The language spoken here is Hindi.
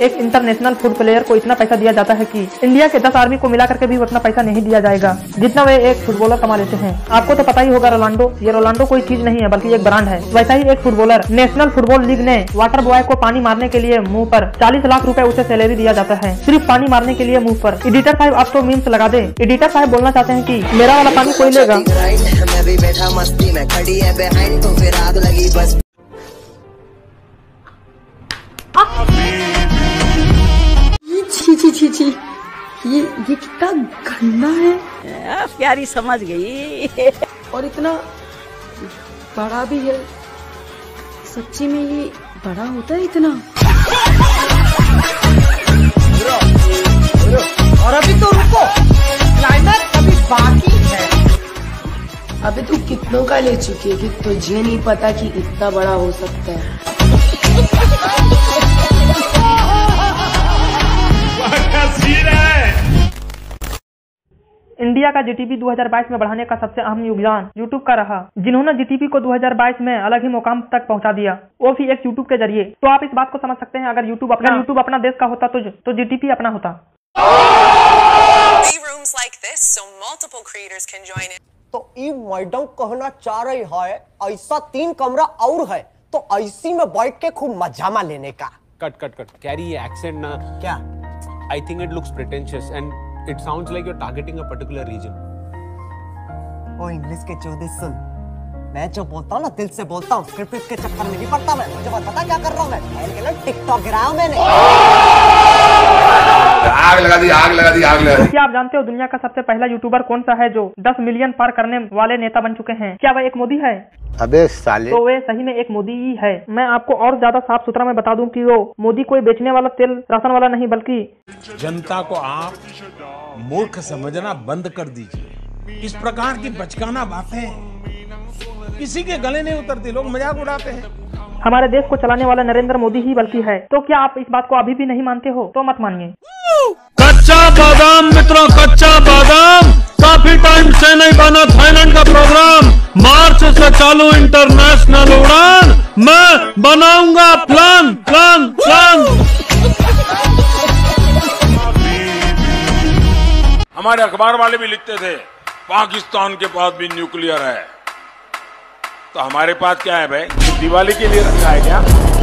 एक इंटरनेशनल फुट प्लेयर को इतना पैसा दिया जाता है कि इंडिया के दस आर्मी को मिला करके भी उतना पैसा नहीं दिया जाएगा। जितना वे एक फुटबॉलर कमा लेते हैं। आपको तो पता ही होगा रोनाल्डो। ये रोनाल्डो कोई चीज़ नहीं है, बल्कि एक ब्रांड है। वैसा ही एक फुटबॉलर नेशनल फुटबॉल लीग ने वाटर बॉय को पानी मारने के लिए मुँह पर 40 लाख रुपए उसे सैलरी दिया जाता है। सिर्फ़ पानी मारने के लिए मुँह पर। एडिटर साहब आप तो मीम्स लगा दे। एडिटर साहब बोलना चाहते हैं कि मेरा वाला पानी कोई लेगा? मैं भी बैठा, मस्ती में खड़ी है बिहाइंड तो फिर आग लगी ये ये कितना गंदा है। प्यारी समझ गई। और इतना बड़ा भी है। सच्ची में ये बड़ा होता है इतना? और अभी तो रुको। क्लाइमैक्स अभी बाकी है। अबे तू कितनों का ले चुकी है कि तुझे नहीं पता कि इतना बड़ा हो सकता है? इंडिया का जीटीपी 2022 में बढ़ाने का सबसे अहम योगदान यूट्यूब का रहा जिन्होंने जीटीपी को 2022 में अलग ही मुकाम तक पहुँचा दिया। वो भी एक यूट्यूब के ज़रिए। तो आप इस बात को समझ सकते हैं अगर यूट्यूब अपना यूट्यूब अपना देश का होता तो तो जीटीपी अपना होता. तो ई मैडम कहना चाह रही है ऐसा तीन कमरा और है तो ऐसी में बैठ के खूब मजामा लेने का। Cut cut cut carry accent ना। क्या? I think it looks pretentious and sounds like you are targeting a particular region oh English के चौधरी सुन। मैं जो बोलता हूँ ना, दिल से बोलता हूँ स्क्रिप्ट के चक्कर में नहीं पड़ता मैं मुझे बस पता क्या कर रहा हूँ मैं? के ना टिकटॉक गिराया मैंने। आग लगा दी आग लगा दी आग लगा दी। क्या आप जानते हो दुनिया का सबसे पहला यूट्यूबर कौन सा है जो 10 मिलियन पार करने वाले नेता बन चुके हैं? क्या वह एक मोदी है? अबे साले। तो वे सही में एक मोदी ही है। मैं आपको और ज़्यादा साफ़ सुथरा में बता दूँ कि वो मोदी कोई बेचने वाला तेल राशन वाला नहीं बल्कि जनता को आप मूर्ख समझना बंद कर दीजिए। इस प्रकार की बचकाना बातें किसी के गले नहीं उतरती लोग मज़ाक उड़ाते हैं। हमारे देश को चलाने वाला नरेंद्र मोदी ही बल्कि है। तो क्या आप इस बात को अभी भी नहीं मानते हो? तो मत मानिए। कच्चा बादाम, मित्रों, कच्चा बादाम। काफ़ी टाइम से नहीं बना थाईलैंड का प्रोग्राम मार्च से चालू इंटरनेशनल उड़ान। मैं बनाऊँगा प्लान प्लान प्लान हमारे अखबार वाले भी लिखते थे, पाकिस्तान के पास भी न्यूक्लियर है। तो हमारे पास क्या है भाई? दिवाली के लिए रखा है क्या?